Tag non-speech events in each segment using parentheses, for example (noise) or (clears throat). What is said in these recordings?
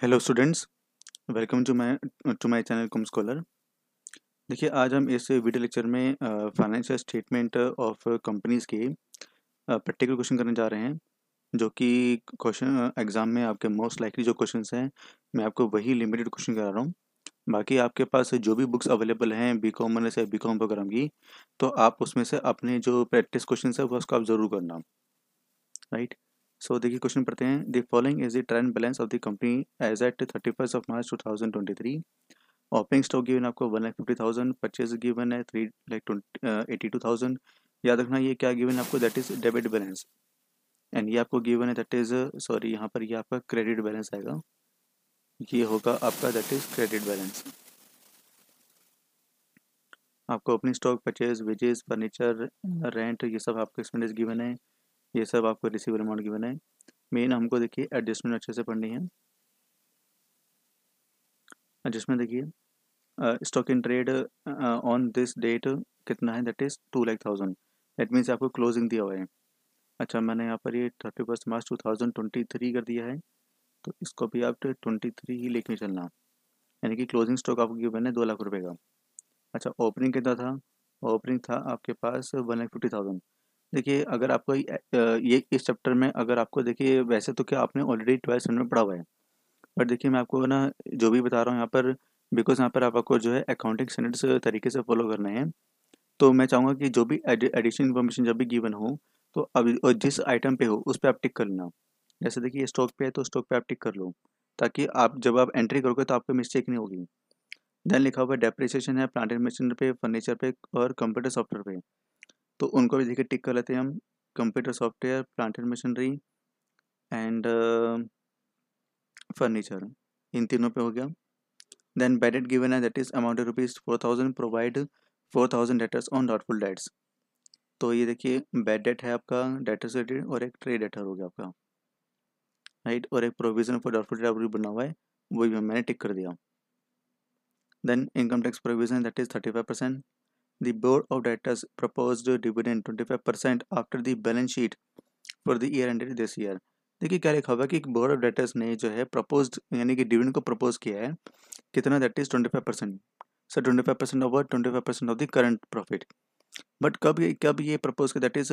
Hello students welcome to my to my channel com scholar देखिए, आज हम इस वीडियो लेक्चर में फाइनेंशियल स्टेटमेंट ऑफ़ कंपनीज़ के प्रैक्टिकल क्वेश्चन करने जा रहे हैं, जो कि क्वेश्चन एग्ज़ाम में आपके मोस्ट लाइकली जो क्वेश्चंस हैं, मैं आपको वही लिमिटेड क्वेश्चन करा रहा हूँ। बाकी आपके पास जो भी बुक्स अवेलेबल हैं बी कॉम से बी कॉम प्रोग्राम की तो आप उसमें से अपने जो प्रैक्टिस क्वेश्चन है उसको आप ज़रूर करना। राइट सो देखिए क्वेश्चन पढ़ते हैं। The following is the trend balance of the company as at thirty first of March two thousand twenty three opening stock given आपको one lakh fifty thousand purchase given है three lakh eighty two thousand याद रखना ये क्या given आपको? That is debit balance and ये आपको given है दैट इज़ सॉरी यहाँ पर ये आपका क्रेडिट बैलेंस आएगा। ये होगा आपका दैट इज़ क्रेडिट बैलेंस आपको opening stock purchase wages furniture rent ये सब आपको एक्सपेंडिस गिवन है। ये सब आपको रिसीवर अमाउंट की बनाए मेन हमको देखिए एडजस्टमेंट अच्छे से पढ़नी है। एडजस्टमेंट देखिए stock in trade on this date कितना है? That is two lakh thousand that means आपको क्लोजिंग दिया हुआ है। अच्छा मैंने यहाँ पर ये thirty first March two thousand twenty three कर दिया है। तो इसको भी आप ट्वेंटी थ्री ही लेके चलना। यानी कि क्लोजिंग स्टॉक आपको गिवन है दो लाख रुपये का। अच्छा ओपनिंग कितना था? ओपनिंग था आपके पास वन लाख फिफ्टी थाउज़ेंड देखिए, अगर आपको ये इस चैप्टर में अगर आपको देखिए, वैसे तो क्या आपने ऑलरेडी ट्वेल्थ स्टैंडर्ड में पढ़ा हुआ है? बट देखिए, मैं आपको ना जो भी बता रहा हूँ यहाँ पर बिकॉज़ यहाँ पर आपको जो है अकाउंटिंग स्टैंडर्ड्स तरीके से फॉलो करना है तो मैं चाहूँगा कि जो भी एडिशनल इन्फॉर्मेशन जब भी गिवन हो तो अब जिस आइटम पे हो, उस पर आप टिक कर लेना। जैसे देखिए स्टॉक पे है तो स्टॉक पे आप टिक कर लो, ताकि आप जब आप एंट्री करोगे तो आपको मिस्टेक नहीं होगी। देन लिखा हुआ है डेप्रिसिएशन है प्लांटेड मशीनरी पे फर्नीचर पे और कंप्यूटर सॉफ्टवेयर पे। तो उनको भी देखिए टिक कर लेते हैं हम। Computer software planted machinery and furniture इन तीनों पे हो गया। देन बेडेड गिवन है that is amount rupees four thousand provide four thousand debtors on doubtful debts तो ये देखिए बेड डेट है आपका डेटर से और एक ट्रे डेटर हो गया आपका। राइट और एक प्रोविज़न फॉर डॉटफुल डेट बना हुआ है, वो भी मैंने टिक कर दिया। Then income tax provision that is thirty five percent The board of directors proposed dividend 25% after the balance sheet for the year ended this year. देखिए, क्या लिखा हुआ कि बोर्ड ऑफ़ डायरेक्टर्स ने जो है प्रपोज यानी कि डिविडेंड को प्रपोज किया है, कितना? That is twenty five percent sir twenty five percent of twenty five percent of the current profit but कब ये कब ये प्रपोज किया? That is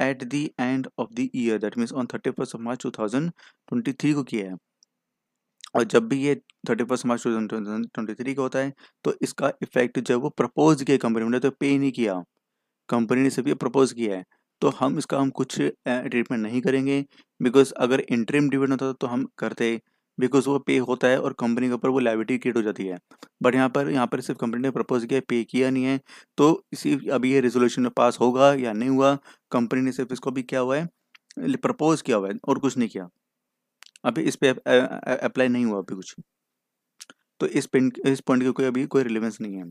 at the end of the year that means on thirty first of March two thousand twenty three को किया है। और जब भी ये thirty first March two twenty three का होता है तो इसका इफ़ेक्ट जब वो प्रपोज किया कंपनी ने तो पे नहीं किया। कंपनी ने सिर्फ़ ये प्रपोज किया है। तो हम इसका, हम कुछ ट्रीटमेंट नहीं करेंगे। बिकॉज़ अगर इंटरिम डिविडेंड होता तो हम करते। बिकॉज़ वो पे होता है और कंपनी के ऊपर वो लाइबिलिटी क्रिएट हो जाती है। बट यहाँ पर यहाँ पर सिर्फ़ कंपनी ने प्रपोज किया पे किया नहीं है। तो इसी, अभी ये रेजोल्यूशन में पास होगा या नहीं हुआ कंपनी ने सिर्फ़ इसको भी क्या हुआ है प्रपोज किया हुआ है और कुछ नहीं किया। अभी इस पे अप्लाई नहीं हुआ अभी कुछ। तो इस पिंट इस पॉइंट की कोई अभी कोई रिलेवेंस नहीं है।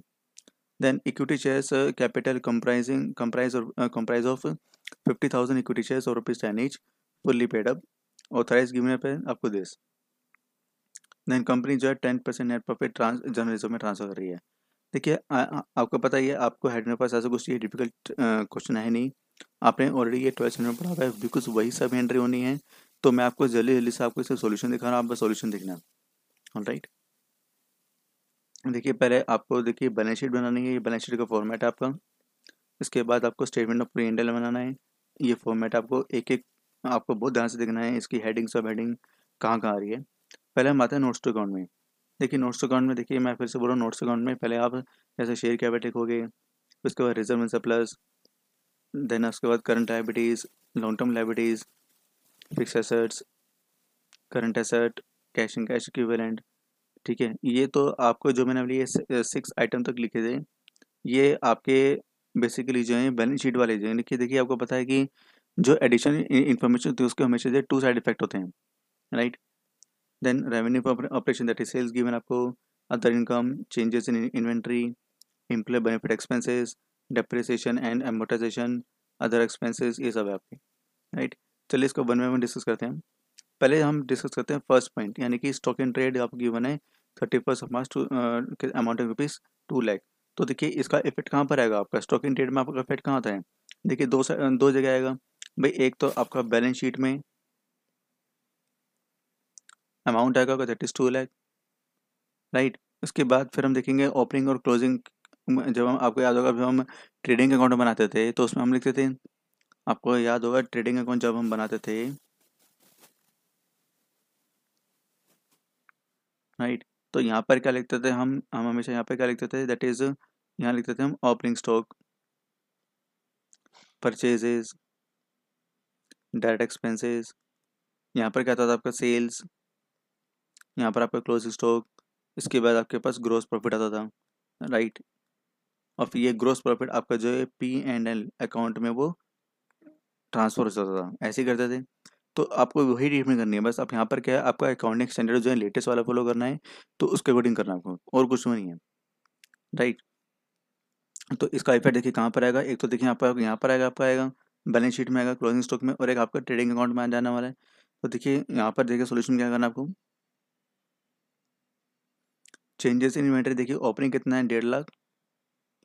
Then equity shares capital comprising comprise और comprise of fifty thousand equity shares और rupees ten each fully paid up authorise given पे आपको दिस देन कंपनी जो है ten percent net profit trans journalism में ट्रांसफ़र कर रही है। देखिए आपको पता ही है, आपको हेड में पास ऐसा कुछ ये डिफ़िकल्ट क्वेश्चन है नहीं। आपने ऑलरेडी ये ट्वेल्थ में पढ़ा हुआ है बिकॉज़ वही सब एंट्री होनी है। तो मैं आपको जल्दी जल्दी से आपको इसका सोल्यूशन दिखा रहा हूँ, आप सोल्यूशन देखना ऑल राइट देखिए, पहले आपको देखिए बैलेंस शीट बनानी है, ये बैलेंस शीट का फॉर्मेट आपका। इसके बाद आपको स्टेटमेंट ऑफ़ प्री इंडल बनाना है। ये फॉर्मेट आपको एक एक आपको बहुत ध्यान से देखना है, इसकी हेडिंग सब हेडिंग कहाँ कहाँ आ रही है। पहले हम आते हैं नोट्स टू अकाउंट में। देखिए नोट्स टू अकाउंट में देखिए, मैं फिर से बोल रहा हूँ नोट्स अकाउंट में पहले आप जैसे शेयर कैपिटल हो गए उसके बाद रिज़र्व एंड प्लस देन उसके बाद current liabilities long term liabilities fix assets current asset cash and cash equivalent ठीक है? ये तो आपको जो मैंने अभी ये सिक्स आइटम तक लिखे थे, ये आपके बेसिकली जो है बैलेंस शीट वाले जो है। देखिए देखिए, आपको पता है कि जो एडिशनल इन्फॉर्मेशन होती है, उसके हमेशा जो टू साइड इफ़ेक्ट होते हैं right then revenue operation that is sales given आपको other income changes in inventory employ benefit expenses depreciation and amortisation other expenses ये सब है आपके राइट चलिए इसको वन बाई वन डिस्कस करते हैं। पहले हम डिस्कस करते हैं फ़र्स्ट पॉइंट यानी कि स्टॉक इन ट्रेड आपको गिवन है thirty first March two amount of rupees two lakh तो देखिए इसका इफ़ेक्ट कहाँ पर आएगा आपका? स्टॉक इन ट्रेड में आपका इफ़ेक्ट कहाँ आता है? देखिए दो दो जगह आएगा। भाई एक तो आपका बैलेंस शीट में अमाउंट आएगा that is two lakh right उसके बाद फिर हम देखेंगे ओपनिंग और क्लोजिंग जब हम, आपको याद होगा जब हम ट्रेडिंग अकाउंट बनाते थे तो उसमें हम लिखते थे आपको याद होगा ट्रेडिंग अकाउंट जब हम बनाते थे राइट तो यहाँ पर क्या लिखते थे हम? हम हमेशा यहाँ पर क्या लिखते थे? दैट इज़ यहाँ लिखते थे हम opening stock purchases direct expenses यहाँ पर क्या आता था आपका सेल्स यहाँ पर आपका क्लोजिंग स्टॉक इसके बाद आपके पास ग्रोस प्रॉफिट आता था राइट और फिर ये ग्रोस प्रॉफिट आपका जो है पी एंड एल अकाउंट में वो ट्रांसफ़र हो जाता था ऐसे ही करते थे। तो आपको वही ट्रीटमेंट करनी है बस आप यहाँ पर क्या है आपका अकाउंटिंग स्टैंडर्ड जो है लेटेस्ट वाला फॉलो करना है तो उसके अकॉर्डिंग करना आपको और कुछ नहीं है राइट तो इसका इफ़ेक्ट देखिए कहाँ पर आएगा? एक तो देखिए यहाँ पर यहाँ पर आएगा आपका आएगा बैलेंस शीट में आएगा क्लोजिंग स्टॉक में और एक आपका ट्रेडिंग अकाउंट में आ जाने वाला है। तो देखिए यहाँ पर देखिए सोल्यूशन क्या करना आपको? चेंजेस इन इन्वेंटरी देखिए ओपनिंग कितना है? डेढ़ लाख।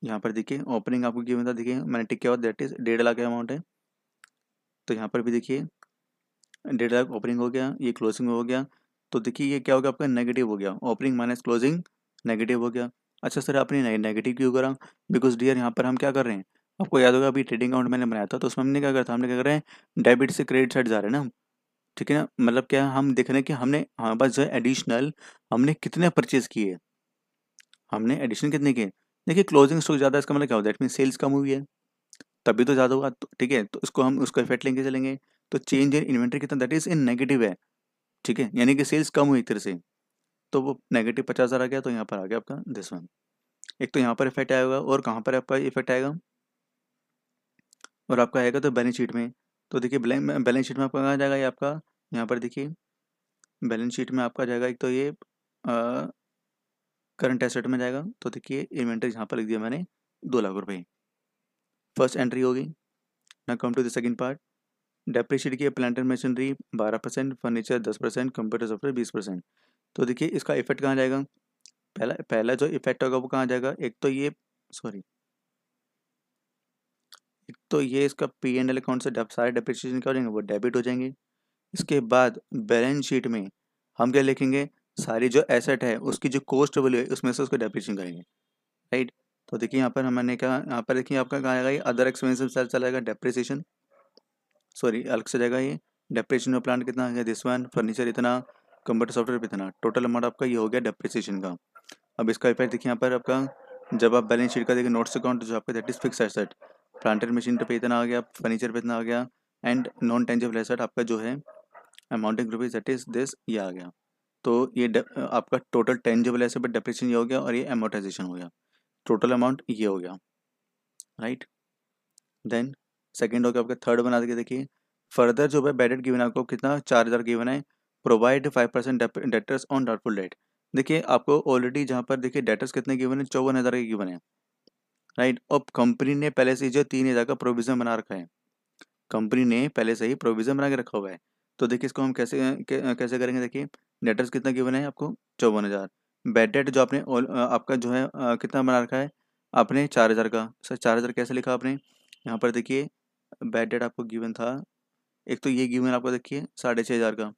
यहाँ पर देखिए ओपनिंग आपको क्या था देखिए मैंने टिक किया हुआ दैट इज़ डेढ़ लाख का अमाउंट है। तो यहाँ पर भी देखिए लाख ओपनिंग हो गया, ये क्लोजिंग हो गया तो देखिए ये क्या हो गया, आपका नेगेटिव हो गया, ओपनिंग माइनस क्लोजिंग नेगेटिव हो गया। अच्छा सर, आपने नेगेटिव क्यों करा? बिकॉज़ डियर, यहाँ पर हम क्या कर रहे हैं, आपको याद होगा अभी ट्रेडिंग अकाउंट मैंने बनाया था तो उसमें हमने क्या करा था, हमने क्या कर रहे हैं, डेबिट से क्रेडिट साइड जा रहे हैं ना ठीक है ना? मतलब क्या हम देख रहे हैं कि हमने, हमारे पास जो है एडिशनल हमने कितने परचेज किए, हमने एडिशन कितने किए? देखिए क्लोजिंग स्टॉक ज़्यादा इसका मतलब क्या होता है मीन सेल्स कम हुई है। तभी तो ज़्यादा हुआ तो ठीक है तो इसको हम, उसका इफ़ेक्ट लेंगे, चलेंगे। तो चेंज इन इन्वेंट्री कितना दैट इज़ इन नेगेटिव है, ठीक है? यानी कि सेल्स कम हुई तरह से तो वो नेगेटिव पचास हज़ार आ गया तो यहाँ पर आ गया आपका दिस वन एक तो यहाँ पर इफ़ेक्ट आएगा और कहाँ पर आपका इफ़ेक्ट आएगा? और आपका आएगा तो बैलेंस शीट में। तो देखिए बैलेंस शीट में आपका कहाँ जाएगा ये आपका? यहाँ पर देखिए बैलेंस शीट में आपका जाएगा, एक तो ये करंट एसेट में जाएगा तो देखिए इन्वेंट्री यहाँ पर लिख दिया मैंने दो लाख रुपए। फ़र्स्ट एंट्री होगी। ना come to the second part depreciate किया प्लांट एंड मशीनरी बारह परसेंट फर्नीचर दस परसेंट कंप्यूटर सॉफ्टवेयर बीस परसेंट। तो देखिए, इसका इफ़ेक्ट कहाँ जाएगा? पहला पहला जो इफ़ेक्ट होगा वो कहाँ जाएगा? एक तो ये सॉरी एक तो ये इसका पी एंड एल अकाउंट से सारे डेप्रिशिएशन क्या हो जाएँगे? वो डेबिट हो जाएँगे। इसके बाद बैलेंस शीट में हम क्या लिखेंगे? सारी जो एसेट है, उसकी जो कॉस्ट वैल्यू है, उसमें से उसको डेप्रिशिएशन करेंगे। राइट तो देखिए यहाँ पर हमने कहा यहाँ पर देखिए आपका कहाँ आएगा ये अदर एक्सपेंसिव चलाएगा डेप्रिसिएशन सॉरी अलग से जाएगा ये डेप्रिसिएशन ऑफ़ प्लांट कितना है दिस वन फर्नीचर इतना कंप्यूटर सॉफ्टवेयर इतना। टोटल अमाउंट आपका ये हो गया डेप्रिसिएशन का। अब इसका इफ़ेक्ट देखिए यहाँ पर आपका, जब आप बैलेंस शीट का देखिए नोट्स अकाउंट जो आपका that is fix asset planter machine पे इतना आ गया फर्नीचर पे इतना आ गया एंड नॉन टेंजिबल एसेट आपका जो है amounting rupees that is this ये आ गया। तो ये आपका टोटल टेंजिबल एसेट पर डेप्रिसिएशन ये हो गया और ये एमोटाइजेशन हो गया। टोटल अमाउंट ये हो गया राइट देन सेकेंड हो गया आपका थर्ड बना के देखिए फर्दर जो है बेडेड गिवन आपको कितना? चार हज़ार गिवन है। Provide five percent debtors on doubtful debt देखिए, आपको ऑलरेडी जहाँ पर देखिए डेटर्स कितने गिवन है? चौवन हज़ार के गिवन है राइट और कंपनी ने पहले से जो तीन हज़ार का प्रोविज़न बना रखा है कंपनी ने पहले से ही प्रोविज़न बना के रखा हुआ है। तो देखिए इसको हम कैसे कैसे करेंगे? देखिए डेटर्स कितना गिवन है आपको? चौवन हज़ार। बेड डेट जो आपने आपका जो है कितना बना रखा है? आपने चार हज़ार का। सर, चार हज़ार कैसे लिखा आपने? यहाँ पर देखिए बेड डेट आपको गिवन था। एक तो ये गिवन आपको देखिए, साढ़े छः हज़ार का।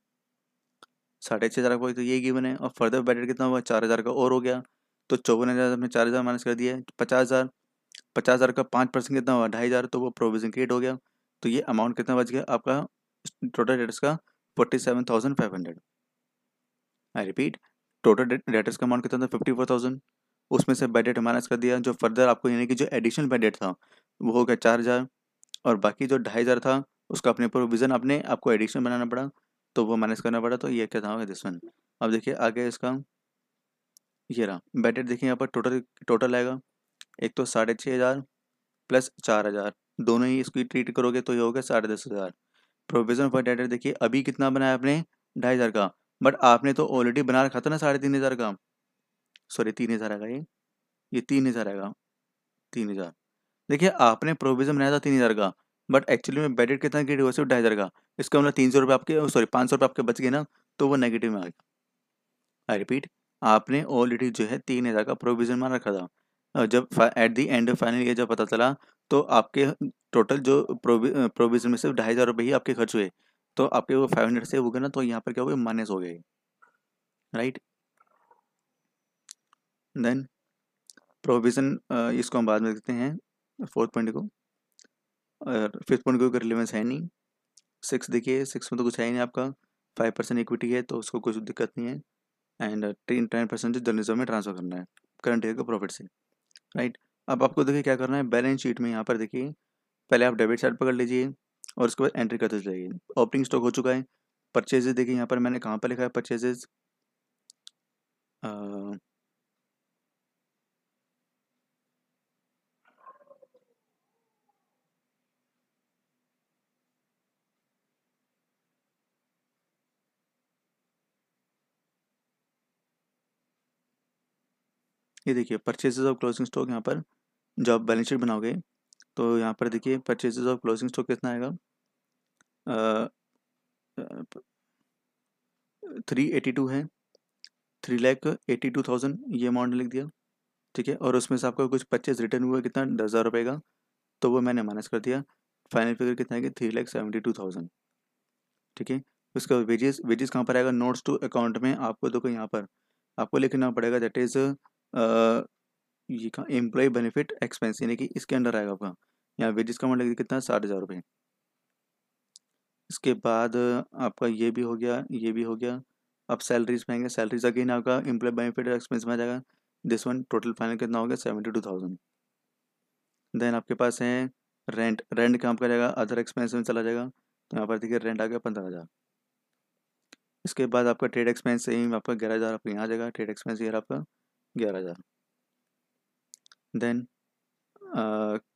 साढ़े छः हज़ार का तो ये गिवन है और फर्दर बेड डेट कितना हुआ? चार हज़ार का और हो गया। तो चौवन हज़ार आपने चार हज़ार माइनस कर दिया पचास हज़ार। पचास हज़ार का पाँच परसेंट कितना हुआ? ढाई हज़ार तो वो प्रोविज़न क्रिएट हो गया। तो ये अमाउंट कितना बच गया? आपका टोटल डेट्स का forty seven thousand five hundred I repeat total debtors का अमाउंट कितना था? फिफ्टी फोर थाउज़ेंड उसमें से बेड डेट माइनस कर दिया, जो फर्दर आपको यानी कि जो एडिशनल बेड डेट था, वो हो गया चार हज़ार। और बाकी जो ढाई हज़ार था, उसका अपने प्रोविज़न अपने आपको एडिशनल बनाना पड़ा तो वो माइनस करना पड़ा तो ये क्या था दिस वन अब देखिए आगे इसका, ये रहा। बेड डेट देखिए यहाँ पर टोटल टोटल आएगा, एक तो साढ़े छः हज़ार प्लस चार हज़ार। दोनों ही इसकी ट्रीट करोगे तो ये हो गया साढ़े दस हज़ार। प्रोविज़न फॉर डेटर देखिए, अभी कितना बनाया आपने? ढाई हज़ार का। बट आपने तो ऑलरेडी बना रखा था ना साढ़े तीन हज़ार का। सॉरी तीन हज़ार आएगा ये। ये तीन हज़ार आएगा तीन हज़ार। देखिए, आपने प्रोविज़न बनाया था तीन हज़ार का। बट एक्चुअली में बेडेड कितना क्रेडिट हुआ सिर्फ़ ढाई हज़ार का। इसका मतलब तीन सौ रुपये आपके सॉरी पाँच सौ रुपये आपके बच गए ना तो वो नेगेटिव में आ गया। आई रिपीट आपने ऑलरेडी जो है तीन हज़ार का प्रोविज़न मान रखा था। जब एट दी एंड फाइनल ये जब पता चला तो आपके टोटल जो प्रोविज़न में सिर्फ़ ढाई हज़ार रुपये ही आपके खर्च हुए। तो आपके वो फाइव हंड्रेड से हो गए ना तो यहाँ पर क्या हो गए माइनस हो गए राइट देन प्रोविज़न इसको हम बाद में देखते हैं फोर्थ पॉइंट को। और फिफ्थ पॉइंट को रिलेवेंस है नहीं सिक्स देखिए सिक्स में तो कुछ है ही नहीं आपका। फाइव परसेंट इक्विटी है तो उसको कुछ दिक्कत नहीं है। एंड टेन टेन परसेंट जो जर्नलिज्म में ट्रांसफ़र करना है करंट ईयर का प्रॉफिट से। राइट अब आपको देखिए क्या करना है बैलेंस शीट में यहाँ पर देखिए, पहले आप डेबिट साइड पकड़ लीजिए। और उसके बाद एंट्री करते जाइए ओपनिंग स्टॉक हो चुका है। परचेजेज देखिए, यहाँ पर मैंने कहाँ पर लिखा है परचेजेज ये देखिए परचेजेज ऑफ़ क्लोजिंग स्टॉक यहाँ पर जब आप बैलेंस शीट बनाओगे तो यहाँ पर देखिए परचेजेज ऑफ़ क्लोजिंग स्टॉक कितना आएगा? थ्री एटी टू है। Three lakh eighty two thousand ये अमाउंट लिख दिया, ठीक है? और उसमें से आपका कुछ परचेज रिटर्न हुआ कितना? दस हज़ार रुपये का। तो वो मैंने माइनस कर दिया। फाइनल फिगर कितना है कि three lakh seventy two thousand ठीक है? उसका वेजेस वेजेस कहाँ पर आएगा? नोट्स टू अकाउंट में आपको देखो यहाँ पर, आपको लिखना पड़ेगा दैट इज़ ये कहाँ एम्प्लॉय बेनिफिट एक्सपेंस यानी कि इसके अंडर आएगा आपका। यहाँ वेजेस का अमाउंट कितना? साठ हज़ार रुपये। इसके बाद आपका ये भी हो गया, ये भी हो गया। अब सैलरीज में आएँगे। सैलरीज अगेन आपका एम्प्लॉय बेनिफिट एक्सपेंस में आ जाएगा। दिस वन टोटल फाइनल कितना हो गया? सेवेंटी टू थाउज़ेंड देन आपके पास है रेंट रेंट काम करेगा अदर एक्सपेंस में चला जाएगा। तो यहाँ पर देखिए रेंट आ गया पंद्रह हज़ार। इसके बाद आपका ट्रेड एक्सपेंस सेम आपका ग्यारह हज़ार आपका यहाँ आ जाएगा। ट्रेड एक्सपेंस ये आपका ग्यारह हज़ार। देन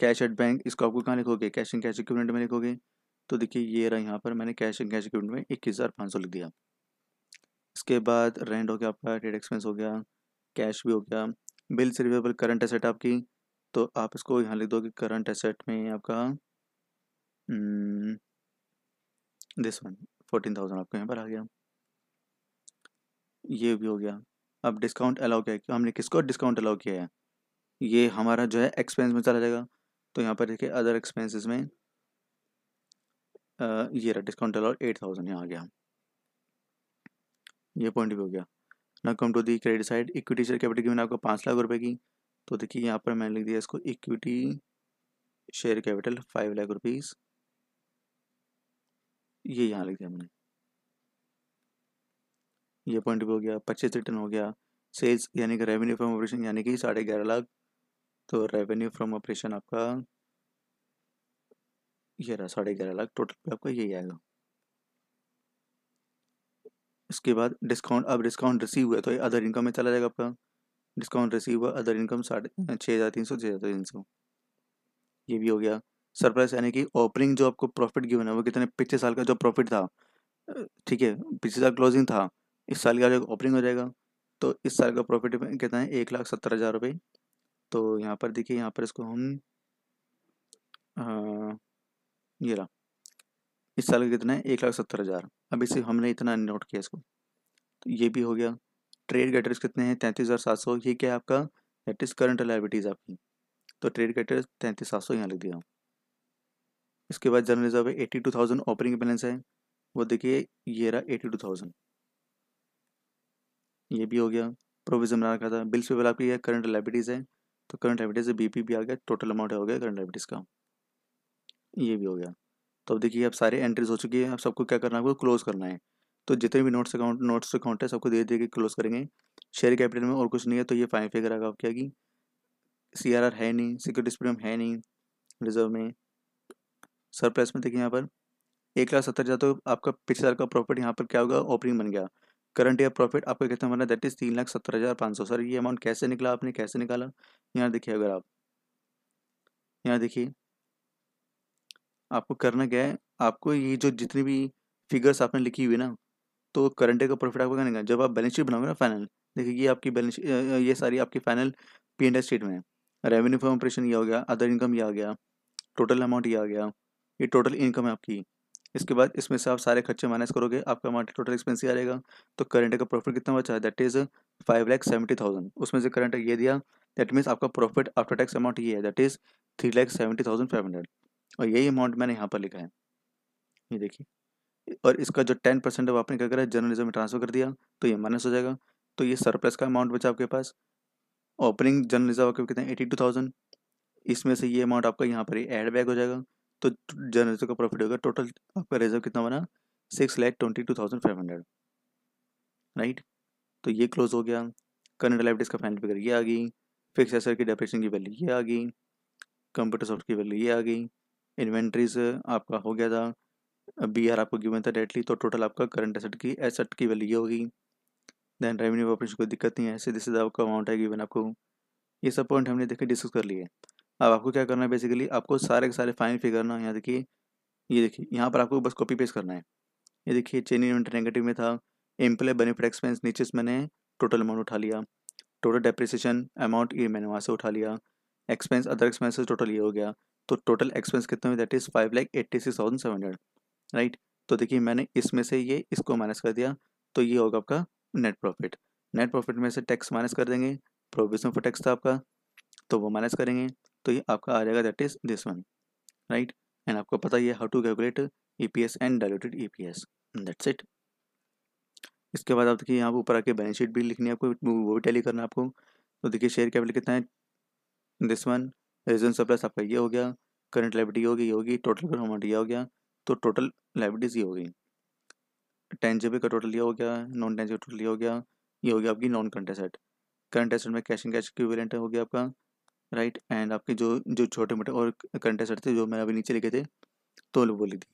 कैश एट बैंक इसको आपको कहाँ लिखोगे? कैश एंड कैश इक्विपमेंट में लिखोगे? तो देखिए, ये रहा यहाँ पर मैंने कैश एंड कैश इक्विपमेंट में इक्कीस हज़ार पाँच सौ लिख दिया। इसके बाद रेंट हो गया आपका ट्रेड एक्सपेंस हो गया कैश भी हो गया बिल रिवेबल करंट एसेट आपकी तो आप इसको यहाँ लिख दो कि करंट एसेट में आपका दिस वन फोर्टीन थाउज़ेंड आपको यहाँ पर आ गया। ये भी हो गया। अब डिस्काउंट अलाउ किया हमने किसको डिस्काउंट अलाउ किया है? ये हमारा जो है एक्सपेंस में चला जाएगा। तो यहाँ पर देखिए अदर एक्सपेंसेस में आ, ये रहा डिस्काउंट अलाउ एट थाउज़ेंड यहाँ आ गया। ये पॉइंट भी हो गया। ना come to the credit side equity share capital given आपको पाँच लाख रुपए की। तो देखिए यहाँ पर मैंने लिख दिया इसको equity share capital five lakh rupees ये यहाँ लिख दिया हमने ये पॉइंट भी हो गया पच्चीस रिटर्न हो गया। सेल्स यानी कि रेवेन्यू फ्रॉम ऑपरेशन यानी कि साढ़े ग्यारह लाख। तो रेवेन्यू फ्रॉम ऑपरेशन आपका ये रहा, साढ़े ग्यारह लाख टोटल पे आपका यही आएगा। इसके बाद डिस्काउंट अब डिस्काउंट रिसीव हुआ तो अदर इनकम में चला जाएगा आपका। डिस्काउंट रिसीव हुआ अदर इनकम साढ़े छः हज़ार तीन सौ छः हज़ार तीन सौ। ये भी हो गया। सरप्राइज़ यानी कि ओपनिंग जो आपको प्रॉफिट गिवन है, वो कितने, पिछले साल का जो प्रॉफिट था ठीक है, पिछले साल क्लोजिंग था, इस साल का जो ओपनिंग हो जाएगा तो इस साल का प्रॉफिट कितना है, एक लाख सत्तर हज़ार रुपये तो यहाँ पर देखिए यहाँ पर इसको हम आ, ये रहा। इस साल का कितना है? एक लाख सत्तर हज़ार। अब इसे हमने इतना नोट किया इसको। तो ये भी हो गया। ट्रेड गेटर्स कितने हैं? तैंतीस हज़ार सात सौ। ये क्या है आपका? दैट इज़ करंट लाइबिलिटीज़ आपकी। तो ट्रेड गेटर्स तैंतीस सात सौ यहाँ लिख दिया। इसके बाद जनरल रिज़र्व है eighty two thousand. Opening balance है। वो देखिए ये रहा एटी टू थाउज़ेंड। ये भी हो गया। प्रोविज़न बना रखा था। बिल्स पे आपकी करंट लाइबिलिटीज़ है। तो करंट लाइबिलिटीज बीपी भी आ गया टोटल अमाउंट हो गया करंट लाइबिलिटीज़ का। ये भी हो गया। तो अब देखिए, अब सारे एंट्रीज हो चुकी है, अब सबको क्या करना है? आपको क्लोज करना है। तो जितने भी नोट्स अकाउंट नोट्स अकाउंट है, सबको धीरे धीरे क्लोज करेंगे। शेयर कैपिटल में और कुछ नहीं है तो ये फाइन फिगर आएगा क्या कि सी आर आर है नहीं सिक्योरिटी प्रीमियम है नहीं रिज़र्व में। सरप्लस में देखिए यहाँ पर, एक लाख सत्तर हज़ार तो आपका पिछले साल का प्रॉफिट यहाँ पर क्या होगा? ओपनिंग बन गया। Current year profit? आपका कितना बना दैट इज़ तीन लाख सत्तर हज़ार पाँच सौ। सर, ये अमाउंट कैसे निकला आपने? कैसे निकाला? यहाँ देखिए अगर आप। यहाँ देखिए। आपको करना क्या है? आपको ये जो जितनी भी फिगर्स आपने लिखी हुई ना तो करंट ईयर का प्रॉफिट आपको क्या निकाला जब आप बैलेंस शीट बनाओगे ना फाइनल देखिए ये आपकी बैलेंस ये सारी आपकी फाइनल पी एंड स्टेट में है। रेवेन्यू फॉर्म ऑपरेशन ये हो गया अदर इनकम ये आ गया टोटल अमाउंट ये आ गया, ये टोटल इनकम है आपकी। इसके बाद इसमें से आप सारे खर्चे माइनस करोगे, आपका अमाउंट टोटल एक्सपेंस आ जाएगा। तो करंट का प्रॉफिट कितना बचा है? That is five lakh seventy thousand उसमें से करंट ये दिया दैट मीन्स आपका प्रॉफिट आफ्टर टैक्स अमाउंट ये है that is three lakh seventy thousand five hundred और यही अमाउंट मैंने यहाँ पर लिखा है। ये देखिए। और इसका जो टेन परसेंट है वो आपने क्या करा जर्नलिज्म में ट्रांसफ़र कर दिया तो ये माइनस हो जाएगा। तो ये सरप्लस का अमाउंट बचा आपके पास। ओपनिंग जर्नलिज्म आपके कितने? एटी टू थाउज़ेंड इसमें से ये अमाउंट आपका यहाँ पर ही एड बैक हो जाएगा। तो जनरल का प्रॉफिट होगा। टोटल आपका रिज़र्व कितना बना? Six lakh twenty two thousand five hundred right तो ये क्लोज हो गया। करंट लाइबिलिटीज का फाइनल फिगर ये आ गई। फिक्स एसर की डेप्रेशन की वैल्यू ये आ गई। कंप्यूटर सॉफ्ट की वैल्यू ये आ गई। इन्वेंट्रीज आपका हो गया था। बी आर आपको गिवन था डायरेक्टली तो टोटल आपका करंट एसेट की एसेट की वैल्यू ये होगी देन रेवेन्यू ऑपरेशन कोई दिक्कत नहीं है। सीधे सीधा आपका अमाउंट है गिवन आपको। ये सब पॉइंट हमने देखे डिस्कस कर लिए। अब आपको क्या करना है बेसिकली आपको सारे के सारे फाइन फिगर ना, यहाँ देखिए, ये देखिए, यहाँ पर आपको बस कॉपी पेस्ट करना है। ये देखिए चेन इन्वेंट्री नेगेटिव में था एम्प्लॉय बेनिफिट एक्सपेंस नीचे से मैंने टोटल अमाउंट उठा लिया टोटल डेप्रिसिएशन अमाउंट ये मैंने वहाँ से उठा लिया एक्सपेंस अदर एक्सपेंसेस टोटल ये हो गया तो टोटल एक्सपेंस कितना हुए that is five lakh eighty six thousand seven hundred right तो देखिए, मैंने इसमें से ये, इसको माइनस कर दिया तो ये होगा आपका नेट प्रॉफिट नेट प्रॉफिट में से टैक्स माइनस कर देंगे प्रोविज़न फॉर टैक्स था आपका तो वो माइनस करेंगे तो ये आपका आ जाएगा that is this one right and आपको पता ही है how to calculate E P S and diluted E P S that's it इसके बाद आप देखिए यहाँ पर ऊपर आके बैलेंस शीट भी लिखनी है आपको, वो भी टैली करना है आपको। तो देखिए शेयर कैपिटल कितना है? दिस वन रीजन सप्लस आपका ये हो गया करंट लाइबिलिटी होगी, ये होगी टोटल अमाउंट ये हो गया तो टोटल लाइबिलिटीज ये होगी टेंजेबल का टोटल ये हो गया नॉन टेन जी टेंजेबल टोटल ये हो गया, ये हो गया आपकी non current asset current asset में कैश एंड कैश इक्विवेलेंट हो गया आपका राइट? एंड आपके जो जो छोटे मोटे और करंट एसेट थे, जो मैंने अभी नीचे लिखे थे तो बोली थी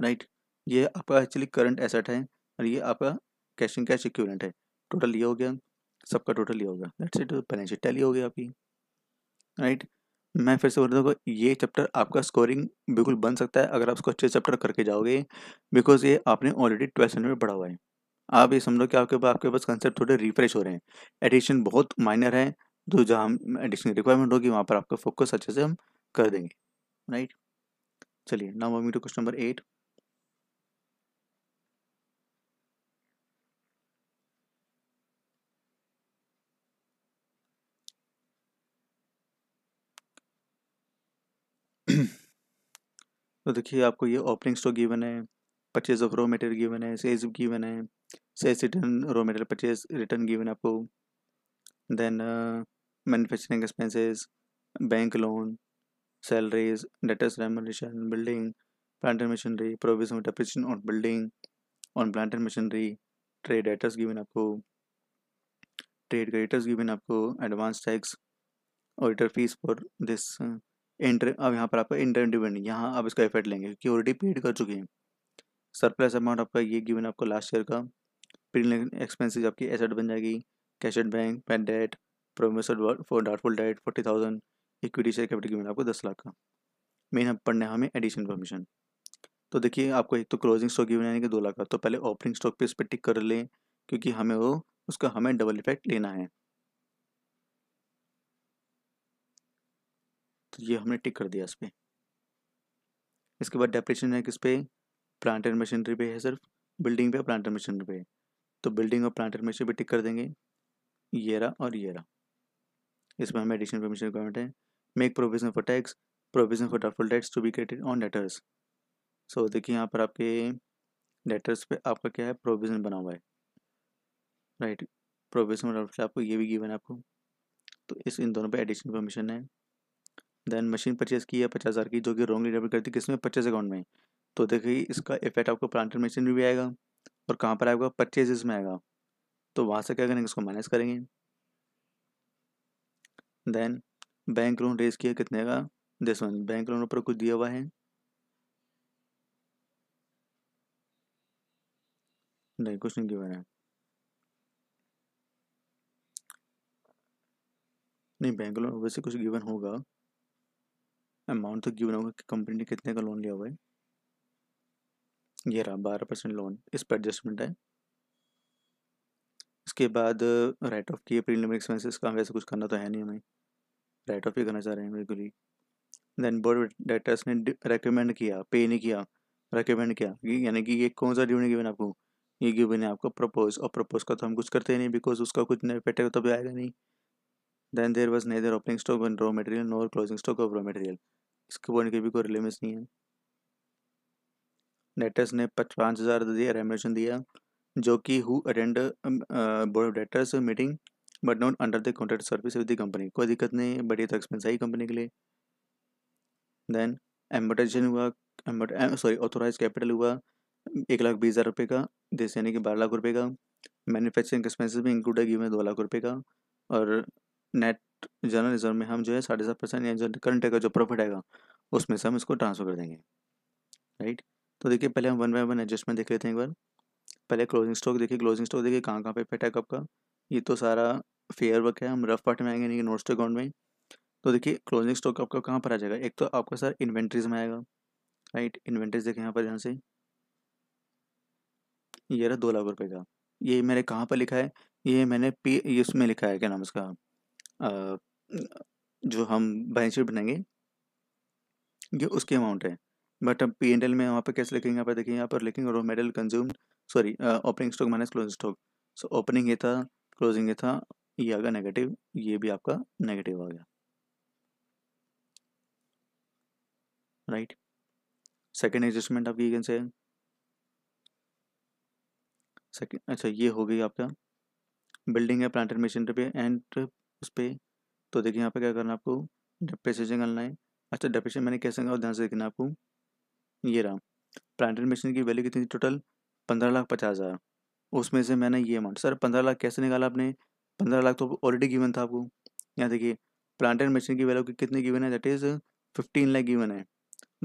राइट? ये आपका एक्चुअली करंट एसेट है और ये आपका कैश एंड कैश इक्विवेलेंट है। टोटल ये हो गया, सबका टोटल ये हो गया। That's it balance sheet tally हो गया आपकी। राइट? मैं फिर से बोल रहा हूँ ये चैप्टर आपका स्कोरिंग बिल्कुल बन सकता है अगर आप उसको अच्छे चैप्टर करके जाओगे बिकॉज़ ये आपने ऑलरेडी ट्वेल्थ स्टैंडर्ड में पढ़ा हुआ है। आप ये समझो कि आपके पास आपके पास कंसेप्ट थोड़े रिफ्रेश हो रहे हैं। एडिशन बहुत माइनर है तो जहाँ हम एडिशन रिक्वायरमेंट होगी, वहाँ पर आपका फोकस अच्छे से हम कर देंगे राइट चलिए now moving to question number eight तो देखिए, आपको ये ओपनिंग स्टॉक गिवन है purchase of raw material given है सेल्स गिवन है sales return raw material purchase return given आपको. Then manufacturing expenses bank loan salaries debtors remuneration building plant and machinery provision of depreciation on building on plant and machinery trade debtors given आपको trade creditors given आपको advance tax auditor fees for this enter अब यहाँ पर आपका inter dividend यहाँ आप इसका effect लेंगे, क्योंकि ऑलरेडी पेड कर चुके हैं। सरप्लस अमाउंट आपका ये गिवन आपको लास्ट ईयर का प्रीलिंग एक्सपेंसेस आपकी एसेट बन जाएगी cash at bank pen debt promised for doubtful debt forty thousand equity share capital given आपको दस लाख का। मेन हम पढ़ने हमें एडिशन परमिशन तो देखिए, आपको एक तो क्लोजिंग स्टॉक गिवन यानी कि दो लाख का। तो पहले ओपनिंग स्टॉक पे इस पर टिक कर लें, क्योंकि हमें वो, उसका हमें डबल इफ़ेक्ट लेना है। तो ये हमने टिक कर दिया इस पर इसके बाद डेप्रेशन है किस पे? प्लांट एंड मशीनरी पे है सिर्फ़। बिल्डिंग पे प्लांट एंड मशीनरी पे। तो बिल्डिंग और प्लांट एंड मशीनरी पे टिक कर देंगे। ये रहा और ये रहा। इसमें हमें एडिशनल परमिशन रिक्वायरमेंट है। Make provision for tax provision for doubtful debts to be credited on debtors so देखिए यहाँ पर आपके डेटर्स पे आपका क्या है? प्रोविज़न बना हुआ है। राइट प्रोविज़न डाउटफुल आपको ये भी गिवन है आपको। तो इस, इन दोनों पे एडिशनल परमिशन है। देन मशीन परचेज की है पचास हज़ार की, जो कि रॉन्गली डेबिट करती है किसमें? पच्चीस अकाउंट में। तो देखिए इसका इफ़ेक्ट आपको प्लांटर मशीन में भी आएगा और कहाँ पर आएगा? परचेजेस में आएगा। तो वहाँ से क्या करेंगे? इसको माइनस करेंगे। देन बैंक लोन रेज किया कितने का? दिस वन बैंक लोन ऊपर कुछ दिया हुआ है? नहीं, कुछ नहीं गिवन है। नहीं बैंक लोन वैसे कुछ गिवन होगा। अमाउंट तो गिवन होगा कि कंपनी ने कितने का लोन लिया हुआ है? ये रहा, बारह परसेंट लोन इस पर एडजस्टमेंट है। इसके बाद राइट ऑफ़ किए प्रीलिमिनरी एक्सपेंसेस का वैसे कुछ करना तो है नहीं हमें। राइट ऑफ़ ही करना चाह रहे हैं, बिल्कुल ही। देन बोर्ड डायरेक्टर्स ने रेकमेंड किया पे नहीं किया रेकमेंड किया। यानी कि ये कौन सा ड्यूटी गिवन आपको? ये गिवन है आपको प्रपोज और प्रपोज का तो हम कुछ करते नहीं बिकॉज़ उसका कुछ नहीं पेटे तो भी आएगा नहीं। Then there was neither opening stock one raw material nor closing stock of raw material इसके पॉइंट के भी कोई रिलेवेंस नहीं है। डेटर्स ने पाँच हज़ार दिया रेमोशन दिया, जो कि who attend board of directors meeting but not under the contract service with the company कोई दिक्कत नहीं बट ये तो एक्सपेंस आई कंपनी के लिए। देन एम्बोटाइजेशन हुआ सॉरी ऑथोराइज कैपिटल हुआ, एक लाख बीस हज़ार रुपये का जैसे यानी कि बारह लाख रुपये का। मैन्युफैक्चरिंग एक्सपेंसिस भी इंक्लूड है दो लाख रुपये का। और नेट जनरल रिज़र्व में हम जो है साढ़े सात परसेंट या जो करंट का जो प्रॉफिट आएगा, उसमें से हम इसको ट्रांसफ़र कर देंगे। राइट तो देखिए, पहले हम वन बाय वन एडजस्टमेंट देख लेते हैं एक बार। पहले क्लोजिंग स्टॉक देखिए क्लोजिंग स्टॉक देखिए कहाँ कहाँ पे इफ़ेक्ट है कब का। ये तो सारा फेयर वर्क है, हम रफ पार्ट में आएँगे नहीं नोट्स टू अकाउंट में तो देखिए, क्लोजिंग स्टॉक आपका कहाँ पर आ जाएगा? एक तो आपका सर इन्वेंट्रीज में आएगा, राइट? इन्वेंट्रीज देखें यहाँ पर ध्यान से। ये रहा दो लाख रुपए का। ये मेरे कहाँ पर लिखा है? ये मैंने पी इसमें लिखा है, क्या नाम इसका जो हम बैलेंस शीट बनाएँगे, ये उसकी अमाउंट है। बट अब पी एंड एल में वहाँ पर कैसे लिखेंगे? यहाँ पर देखिए, यहाँ पर लिखेंगे raw material consume sorry opening stock minus closing stock so opening ये था क्लोजिंग ये था, ये आ गया नेगेटिव ये भी आपका नेगेटिव आ गया। राइट सेकेंड एडजस्टमेंट आपकी कैसे है सेकेंड अच्छा ये हो गई आपका। बिल्डिंग है प्लांटेड मशीनरी पे एंड उस पर तो देखिए यहाँ पे क्या करना आपको डेप्रेसिएशन करना है। अच्छा डेप्रेशन मैंने कैसे कहा, ध्यान से देखना आपको। ये रहा। प्लांटेड मशीन की वैल्यू कितनी टोटल पंद्रह लाख पचास हज़ार। उसमें से मैंने ये अमाउंट सर, पंद्रह लाख कैसे निकाला आपने? पंद्रह लाख तो ऑलरेडी गिवन था आपको। यहाँ देखिए प्लांटेड मशीन की वैल्यू कितनी गिवन है? That is fifteen lakh given है।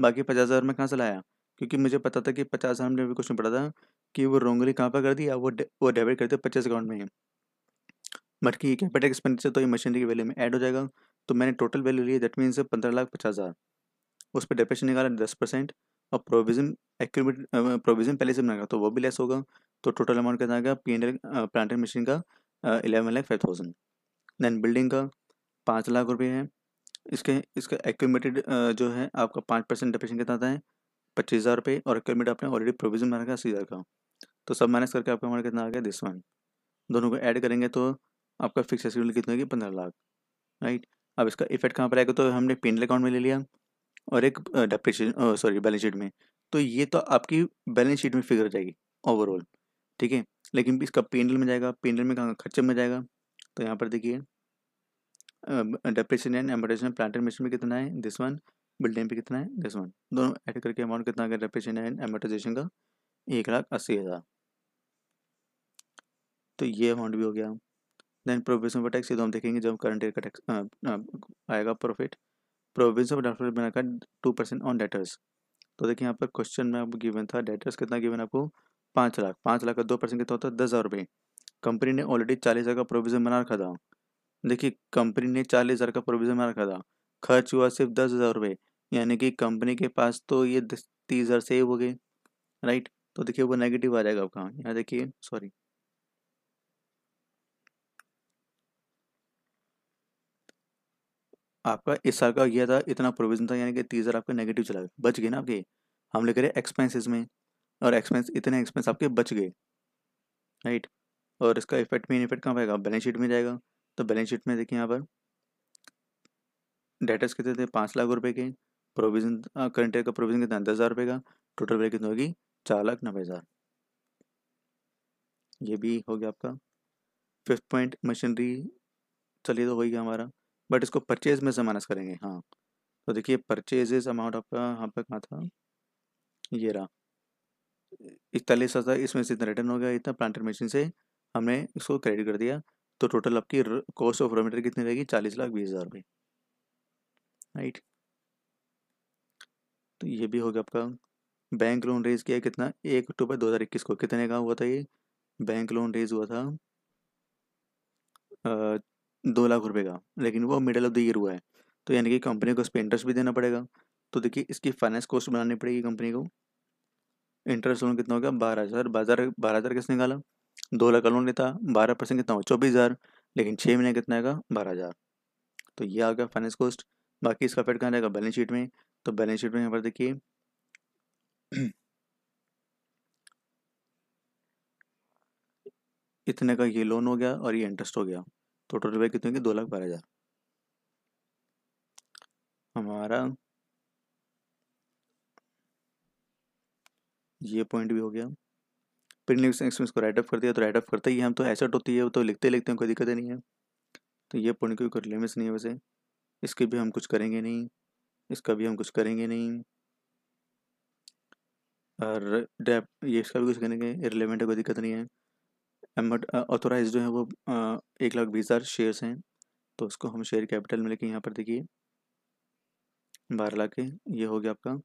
बाकी पचास हज़ार में कहाँ से लाया? क्योंकि मुझे पता था कि पचास हज़ार हमने भी क्वेश्चन पढ़ा था कि वो रोंगली कहाँ पर कर दिया? वो वो डेबिट करते पच्चीस अकाउंट में बट की कैपिटल एक्सपेंडिचर तो ये मशीनरी की वैल्यू में ऐड हो जाएगा। तो मैंने टोटल वैल्यू ली दैट मीन्स पंद्रह लाख पचास हज़ार। उस पर डेप्रेशन निकाला, दस परसेंट और प्रोविज़न एक्यूमेट प्रोविज़न पहले से बनाएगा तो वो भी लेस होगा। तो टोटल अमाउंट कितना आएगा P and plant and machine का eleven lakh five thousand then building का पाँच लाख रुपये है। इसके, इसका एक्यूमेटेड जो है, आपका पाँच परसेंट डिप्रेशन कितना आता है? पच्चीस हज़ार रुपये और एक्यूमेट आपने ऑलरेडी प्रोविज़न रखा अस्सी हज़ार का। तो सब माइनस करके आपका अमाउंट कितना आ गया? दिस वन दोनों को ऐड करेंगे तो आपका फिक्स एसिड कितनी होगी? पंद्रह लाख। राइट अब इसका इफ़ेक्ट कहाँ पर आएगा? तो हमने पेंडल अकाउंट में ले लिया और एक डेप्रिशिएशन सॉरी बैलेंस शीट में। तो ये तो आपकी बैलेंस शीट में फिगर जाएगी ओवरऑल ठीक है? लेकिन इसका पेंडल में जाएगा पेंडल में कहाँ खर्चे में जाएगा? तो यहाँ पर देखिए depreciation and amortisation plant and machine में कितना है? दिस वन बिल्डिंग पे कितना है? दिस वन दोनों ऐड करके अमाउंट कितना आ गया? डेप्रेशन एंड एम्बोटाइजेशन का एक लाख अस्सी हज़ार। तो ये अमाउंट भी हो गया। देन प्रोविज़न फॉर टैक्स ये तो हम देखेंगे जब करंट ईयर का टैक्स आएगा प्रॉफिट प्रोविज़न ऑफ़ डेफर बनाकर टू परसेंट ऑन डेटर्स तो देखिए यहाँ पर क्वेश्चन में आपको गिवन था डेटर्स कितना गिवन आपको? पाँच लाख पाँच लाख का दो परसेंट कितना होता है? दस हज़ार रुपये। कंपनी ने ऑलरेडी चालीस हज़ार का प्रोविज़न बना रखा था। देखिए, कंपनी ने चालीस हज़ार का प्रोविज़न बना रखा था। खर्च हुआ सिर्फ़ दस हज़ार रुपये। यानी कि कंपनी के पास तो ये तीस हज़ार सेव हो गए राइट तो देखिए, वो नेगेटिव आ जाएगा आपका। यहाँ देखिए सॉरी आपका इस साल का गया था, इतना प्रोविज़न था, यानी कि तीस हज़ार आपका नेगेटिव चला गया। बच गए ना आपके? हम लेकर एक्सपेंसेस में। और एक्सपेंस इतने एक्सपेंस आपके बच गए। राइट और इसका इफ़ेक्ट मेन इफ़ेक्ट कहाँ पाएगा बैलेंस शीट में जाएगा। तो बैलेंस शीट में देखिए यहाँ पर। डेटर्स कितने थे? पाँच लाख रुपए के। प्रोविज़न करंट का प्रोविज़न कितना? दस हज़ार रुपये का। टोटल वैल्यू कितनी होगी? चार लाख नब्बे हज़ार। ये भी हो गया आपका। फिफ्थ पॉइंट मशीनरी चलिए तो हो गया हमारा। बट इसको परचेज में से माइनस करेंगे। हाँ। तो देखिए परचेजेस अमाउंट आपका यहाँ पर कहाँ था? ये रहा। इकतालीस हज़ार इसमें से इतना रिटर्न हो गया, इतना प्लांटर मशीन से हमने इसको क्रेडिट कर दिया। तो टोटल आपकी कॉस्ट ऑफ़ रोमीटर कितनी रहेगी? चालीस लाख बीस हज़ार रुपये। राइट तो ये भी हो गया आपका। बैंक लोन रेज किया कितना? एक अक्टूबर दो हज़ार इक्कीस को। कितने का हुआ था ये? बैंक लोन रेज हुआ था दो लाख रुपए का। लेकिन वो मिडल ऑफ़ द ईयर हुआ है। तो यानी कि कंपनी को उस पर इंटरेस्ट भी देना पड़ेगा। तो देखिए, इसकी फाइनेंस कॉस्ट बनानी पड़ेगी कंपनी को। इंटरेस्ट लोन कितना होगा बारह हज़ार। बारह बारह हज़ार किसने निकाला? दो लाख का लोन लेता बारह परसेंट कितना हो चौबीस हज़ार। लेकिन छः महीने कितना आएगा? बारह हज़ार। तो ये आ गया फाइनेंस कॉस्ट बाकी इसका फिर कहाँ जाएगा बैलेंस शीट में। तो बैलेंस शीट में यहाँ पर देखिए। (clears throat) इतने का ये लोन हो गया और ये इंटरेस्ट हो गया। तो टोटल रुपये कितने होंगे? दो लाख बारह हज़ार। हमारा ये पॉइंट भी हो गया। प्रिंटिंग एक्सपेंस को राइट अप कर दिया तो राइट अप करते ही हम तो एसेट होती है तो लिखते लिखते हैं, कोई दिक्कत नहीं है। तो ये पॉइंट की कोई लिमिट्स नहीं है वैसे। इसके भी हम कुछ करेंगे नहीं। इसका भी हम कुछ करेंगे नहीं। और डेप ये इसका भी कुछ करेंगे रिलेवेंट है, कोई दिक्कत नहीं है। एमट ऑथोराइज जो है वो एक लाख बीस हज़ार शेयर्स हैं। तो उसको हम शेयर कैपिटल में लेके यहाँ पर देखिए। बारह लाख के ये हो गया आपका।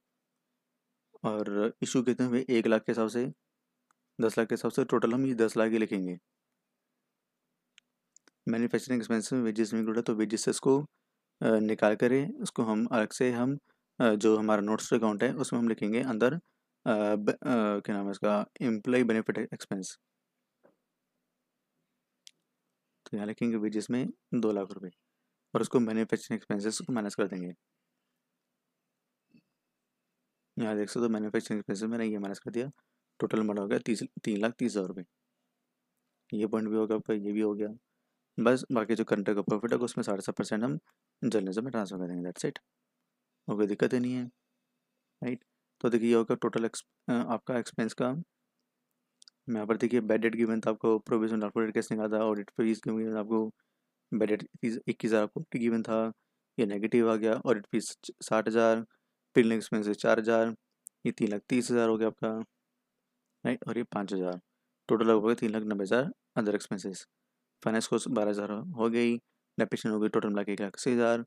और इशू कितने हुए? एक लाख के हिसाब से, दस लाख के हिसाब से टोटल हम ये दस लाख ही लिखेंगे। मैन्युफैक्चरिंग एक्सपेंसिव में वेजेस में इंक्लूड है तो वेजेस इसको निकाल करें उसको हम अलग से हम जो हमारा नोट्स अकाउंट है, उसमें हम लिखेंगे अंदर क्या नाम है इसका? एम्प्लॉय बेनिफिट एक्सपेंस तो यहाँ लिखेंगे वेजेस में दो लाख रुपए और उसको मैन्युफैक्चरिंग एक्सपेंसेस को माइनस कर देंगे। यहाँ देख सकते हो मैन्युफैक्चरिंग एक्सपेंसेस मैंने ये माइनस कर दिया। टोटल अमाउंट हो गया तीस, तीन लाख तीस हज़ार रुपये ये पॉइंट भी हो गया, आपका ये भी हो गया। बस बाकी जो कंट्री का प्रॉफिट है, उसमें साढ़े सात परसेंट हम जर्नलिज्म में ट्रांसफ़र करेंगे दैट्स इट और कोई दिक्कत ही नहीं है राइट तो देखिए ये होगा टोटल आपका एक्सपेंस का। यहाँ पर देखिए बेड डेट गिवन था आपको प्रोविज़न ऑडिट कैसे निकाला था ऑडिट फ़ीस गिवन आपको? बेड डेट इक्कीस हज़ार आपको गिवन था, ये नेगेटिव आ गया ऑडिट फ़ीस साठ हज़ार बिल्डिंग एक्सपेंसेस चार हज़ार, ये तीन लाख तीस हज़ार हो गया आपका राइट और ये पाँच हज़ार। टोटल हो गया तीन लाख नब्बे हज़ार अदर एक्सपेंसेस फाइनेंस कोस्ट बारह हज़ार हो गई डेप्रेशन हो गई टोटल मिला के एक लाख अस्सी हज़ार।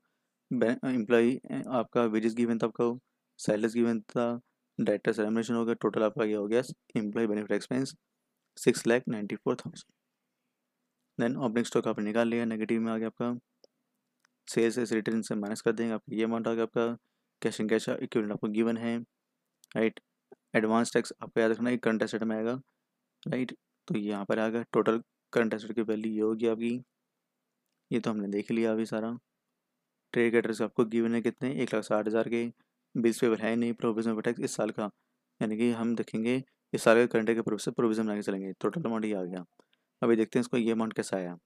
एम्प्लॉई आपका वेजेस गिवन था आपका सैलरीज गिवन था डायरेक्टर सेलिब्रेशन हो गया टोटल आपका ये हो गया employee benefit expense six lakh ninety four thousand then opening stock आपने निकाल लिया नेगेटिव में आ गया आपका। सेल्स से रिटर्न से माइनस कर देंगे, आपका ये अमाउंट आ गया आपका। कैश एंड कैश इक्विवेलेंट आपको गिवन है राइट एडवांस टैक्स आपको याद रखना है करंट एसेट में आएगा राइट तो यहाँ पर आ गया टोटल करंट एसेट की वैल्यू ये होगी आपकी, ये तो हमने देख लिया अभी सारा। ट्रेड कैटर्स आपको गिवन है कितने? एक लाख साठ हज़ार के। बिल्स पेपर है नहीं प्रोविज़न टैक्स इस साल का। यानी कि हम देखेंगे, इस साल के करंट के प्रोविज़न प्रोविज़न आगे चलेंगे। टोटल अमाउंट ये आ गया। अभी देखते हैं इसको, ये अमाउंट कैसा आया।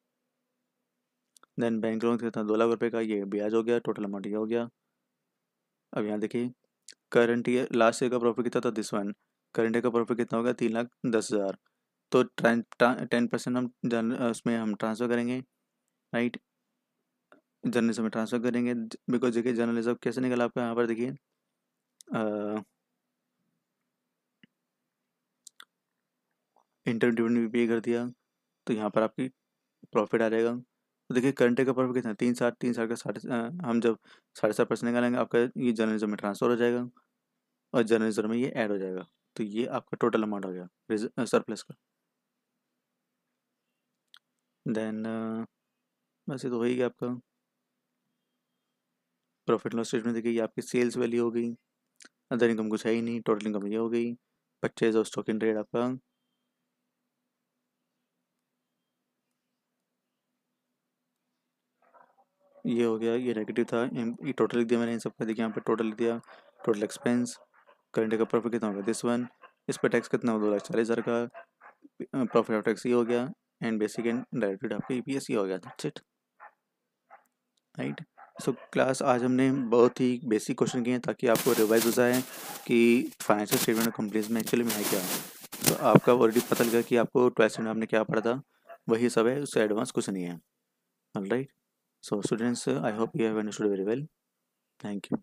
देन बैंक लोन कितना? दो लाख रुपये का, ये ब्याज हो गया टोटल अमाउंट ये हो गया। अब यहाँ देखिए करंट ईयर लास्ट ईयर का प्रॉफिट कितना था दिस वन करंट ईयर का प्रॉफिट कितना होगा? तीन लाख दस हज़ार। तो टेन परसेंट हम जन उसमें हम ट्रांसफ़र करेंगे राइट जर्नलिज्म में ट्रांसफ़र करेंगे बिकॉज़ देखिए जर्नलिज्म कैसे निकला आपका यहाँ पर देखिए इंटर डिविडेंड भी पे कर दिया तो यहाँ पर आपकी प्रॉफिट आ जाएगा। तो देखिए करंट का प्रॉफिट कितना है? तीन साठ तीन साठ का साढ़े हम जब साढ़े सात परसेंट निकालेंगे, आपका ये जर्नलिज्म में ट्रांसफ़र हो जाएगा और जर्नलिज्म में ये ऐड हो जाएगा। तो ये आपका टोटल अमाउंट हो गया सरप्लस का। देन ये तो हो ही गया आपका प्रॉफिट लॉस स्टेटमेंट देखिए, ये आपकी सेल्स वैल्यू हो गई अदर इनकम कुछ है ही नहीं टोटल इनकम ये हो गई परचेज और स्टॉक इन ट्रेड आपका ये हो गया, ये नेगेटिव था। ये टोटल लिख दिया मैंने, इन सब सबका देखिए, यहाँ पे टोटल लिख दिया। टोटल एक्सपेंस करंट का प्रॉफिट कितना होगा दिस वन इस पर टैक्स कितना होगा दो लाख चालीस हज़ार का। प्रॉफिट ऑफ़ टैक्स ये हो गया। एंड बेसिक एंड डायरेक्टेड आपका ई पी एस ही हो गया। That's it right so class आज हमने बहुत ही बेसिक क्वेश्चन किए हैं ताकि आपको रिवाइज हो जाए कि फाइनेंशियल स्टेटमेंट कंपनीज़ में एक्चुअली में है क्या। तो आपका ऑलरेडी पता लगा कि आपको ट्वेल्थ में आपने क्या पढ़ा था। वही सब है, उससे एडवांस कुछ नहीं है। Right so students i hope you have understood very well. Thank you